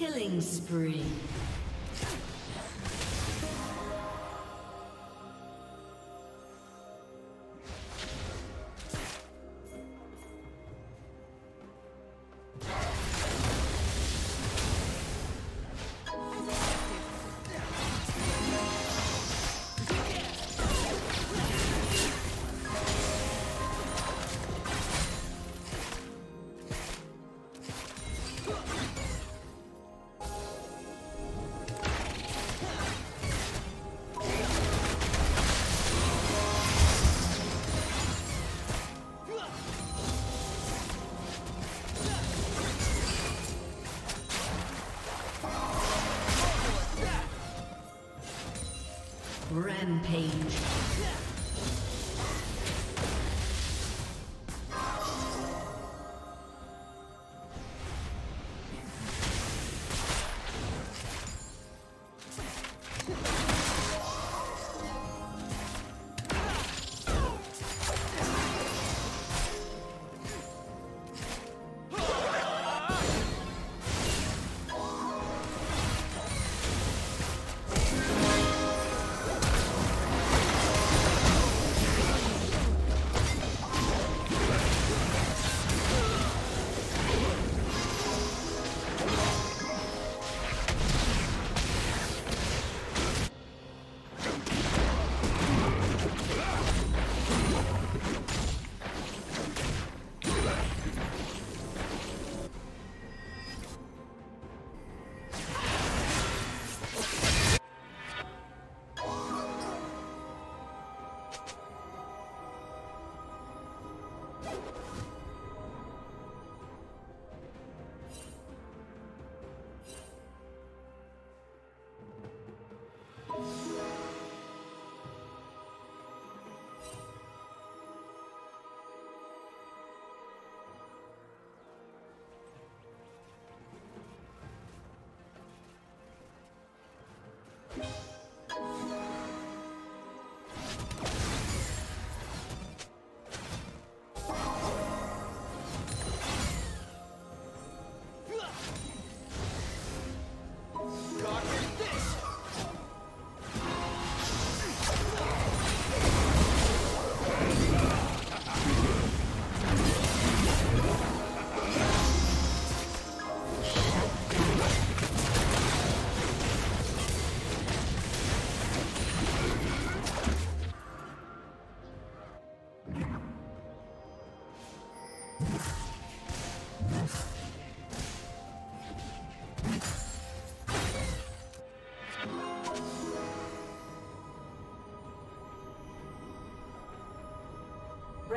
Killing spree. Rampage.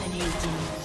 Dominating.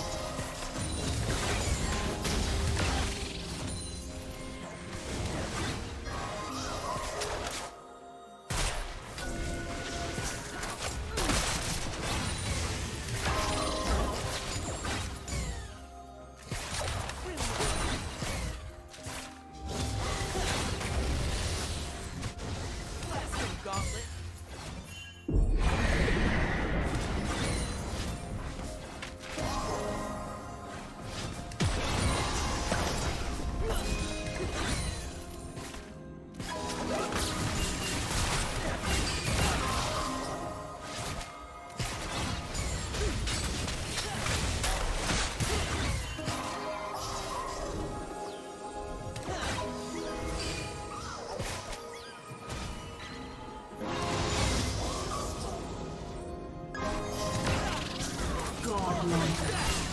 Team's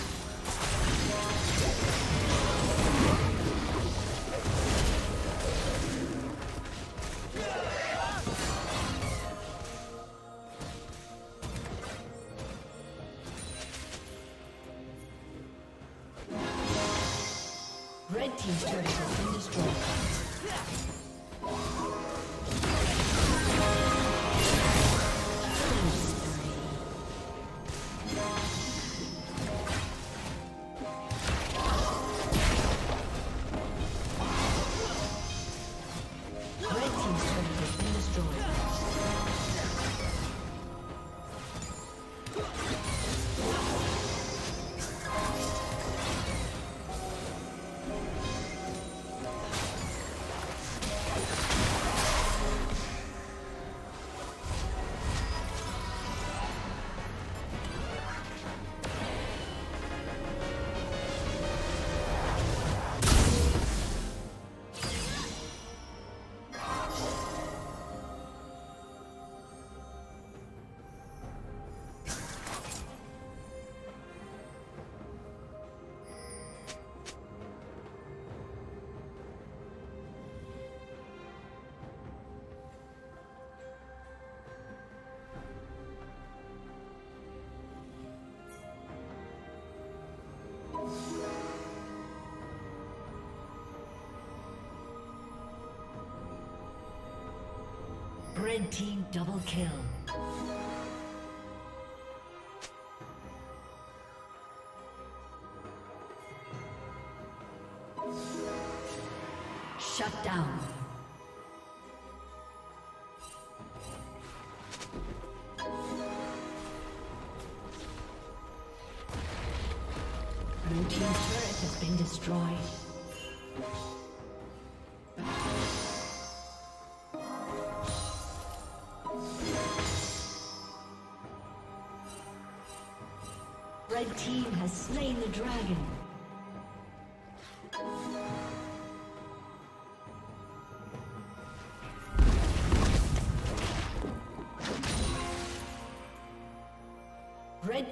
Red team double kill. Shut down. Blue team's turret has been destroyed.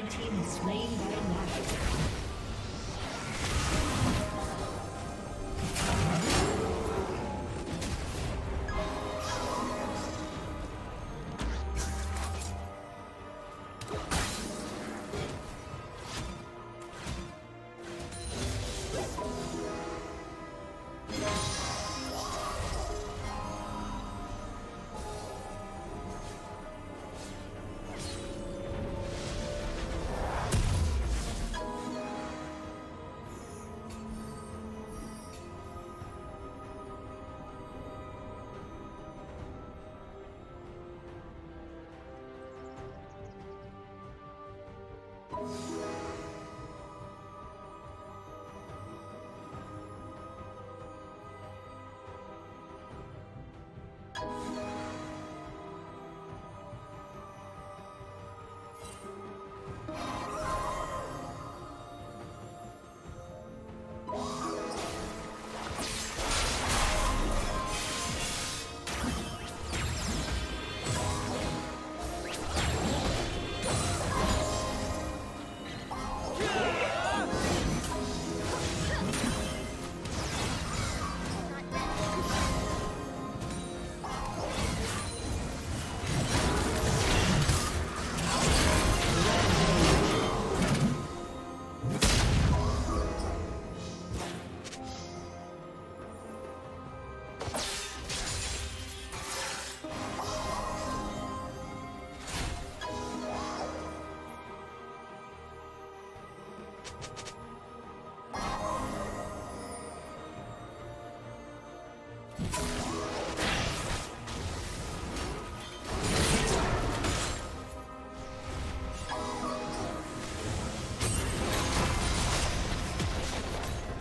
Red team has slain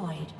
Destroyed.